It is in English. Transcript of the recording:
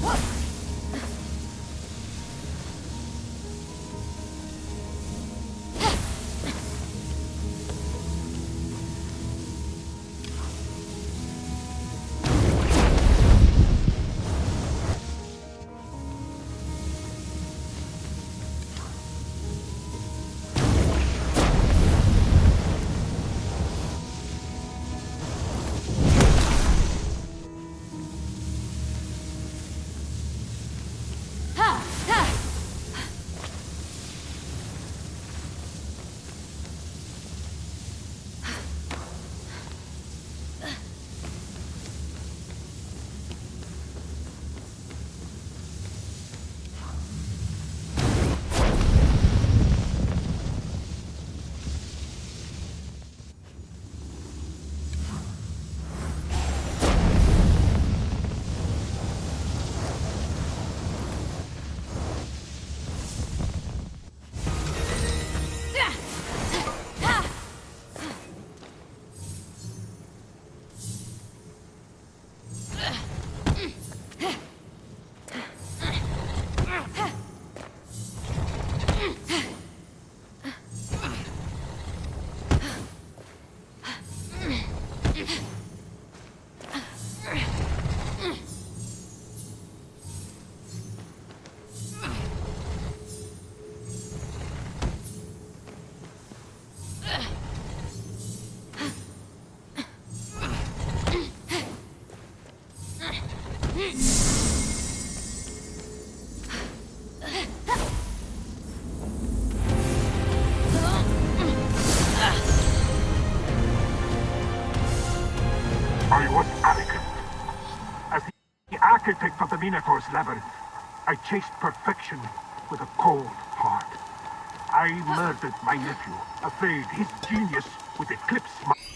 What? I was arrogant. As the architect of the Minotaur's Labyrinth, I chased perfection with a cold heart. I murdered my nephew, afraid his genius would eclipse my...